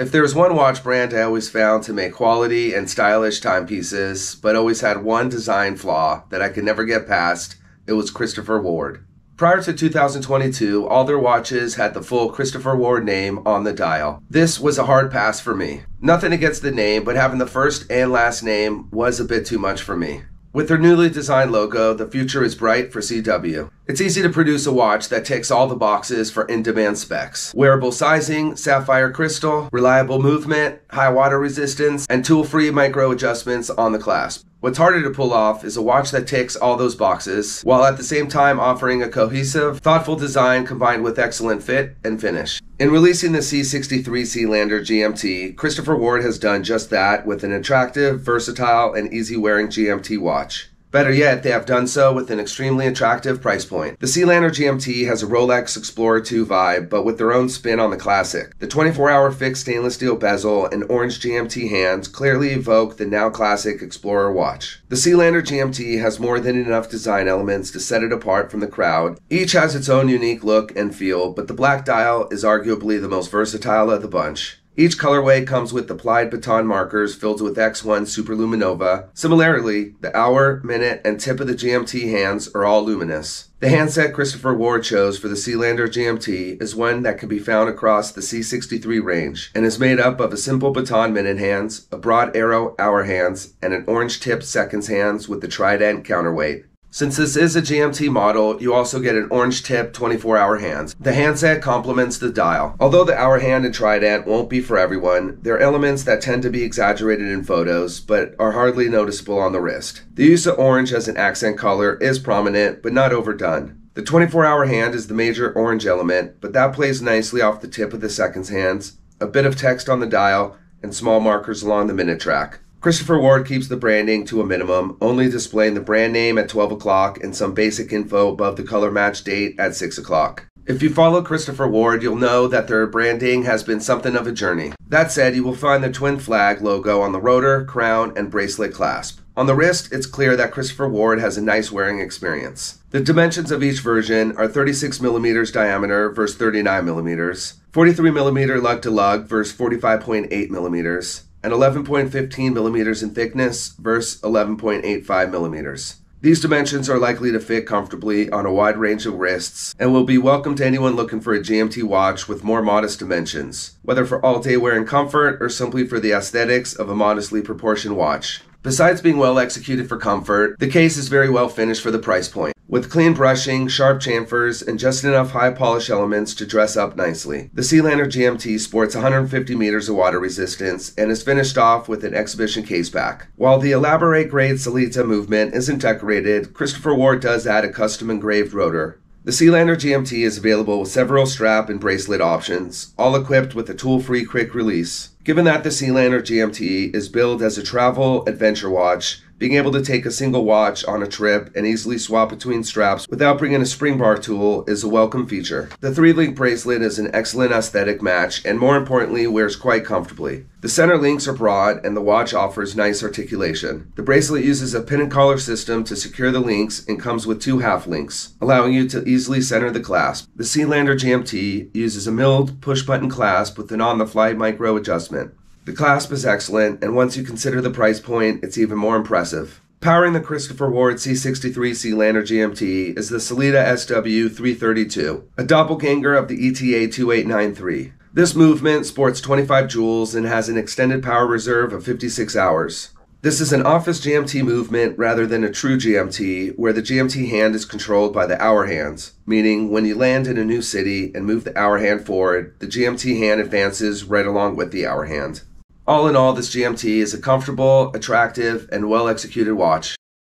If there was one watch brand I always found to make quality and stylish timepieces, but always had one design flaw that I could never get past, it was Christopher Ward. Prior to 2022, all their watches had the full Christopher Ward name on the dial. This was a hard pass for me. Nothing against the name, but having the first and last name was a bit too much for me. With their newly designed logo, the future is bright for CW. It's easy to produce a watch that ticks all the boxes for in demand specs wearable sizing, sapphire crystal, reliable movement, high water resistance, and tool free micro adjustments on the clasp. What's harder to pull off is a watch that ticks all those boxes, while at the same time offering a cohesive, thoughtful design combined with excellent fit and finish. In releasing the C63 Sealander GMT, Christopher Ward has done just that with an attractive, versatile, and easy wearing GMT watch. Better yet, they have done so with an extremely attractive price point. The Sealander GMT has a Rolex Explorer 2 vibe, but with their own spin on the classic. The 24-hour fixed stainless steel bezel and orange GMT hands clearly evoke the now classic Explorer watch. The Sealander GMT has more than enough design elements to set it apart from the crowd. Each has its own unique look and feel, but the black dial is arguably the most versatile of the bunch. Each colorway comes with applied baton markers filled with X1 Superluminova. Similarly, the hour, minute, and tip of the GMT hands are all luminous. The handset Christopher Ward chose for the Sealander GMT is one that can be found across the C63 range and is made up of a simple baton minute hands, a broad arrow hour hands, and an orange tip seconds hands with the trident counterweight. Since this is a GMT model, you also get an orange tip 24 hour hands. The handset complements the dial. Although the hour hand and trident won't be for everyone, they're elements that tend to be exaggerated in photos, but are hardly noticeable on the wrist. The use of orange as an accent color is prominent, but not overdone. The 24 hour hand is the major orange element, but that plays nicely off the tip of the seconds hands, a bit of text on the dial, and small markers along the minute track. Christopher Ward keeps the branding to a minimum, only displaying the brand name at 12 o'clock and some basic info above the color match date at 6 o'clock. If you follow Christopher Ward, you'll know that their branding has been something of a journey. That said, you will find the twin flag logo on the rotor, crown, and bracelet clasp. On the wrist, it's clear that Christopher Ward has a nice wearing experience. The dimensions of each version are 36 millimeters diameter versus 39 millimeters, 43 millimeter lug to lug versus 45.8 millimeters, and 11.15 millimeters in thickness versus 11.85 millimeters. These dimensions are likely to fit comfortably on a wide range of wrists and will be welcome to anyone looking for a GMT watch with more modest dimensions, whether for all day wear and comfort or simply for the aesthetics of a modestly proportioned watch. Besides being well executed for comfort, the case is very well finished for the price point with clean brushing, sharp chamfers, and just enough high polish elements to dress up nicely. The Sealander GMT sports 150 meters of water resistance and is finished off with an exhibition case back. While the Elaboré grade Sellita movement isn't decorated, Christopher Ward does add a custom engraved rotor. The Sealander GMT is available with several strap and bracelet options, all equipped with a tool-free quick release. Given that the Sealander GMT is billed as a travel adventure watch, being able to take a single watch on a trip and easily swap between straps without bringing a spring bar tool is a welcome feature. The 3-link bracelet is an excellent aesthetic match and more importantly wears quite comfortably. The center links are broad and the watch offers nice articulation. The bracelet uses a pin and collar system to secure the links and comes with two half links, allowing you to easily center the clasp. The Sealander GMT uses a milled push button clasp with an on the fly micro adjustment. The clasp is excellent, and once you consider the price point, it's even more impressive. Powering the Christopher Ward C63 Sealander GMT is the Sellita SW332, a doppelganger of the ETA 2893. This movement sports 25 jewels and has an extended power reserve of 56 hours. This is an office GMT movement rather than a true GMT, where the GMT hand is controlled by the hour hands, meaning when you land in a new city and move the hour hand forward, the GMT hand advances right along with the hour hand. All in all, this GMT is a comfortable, attractive, and well executed watch.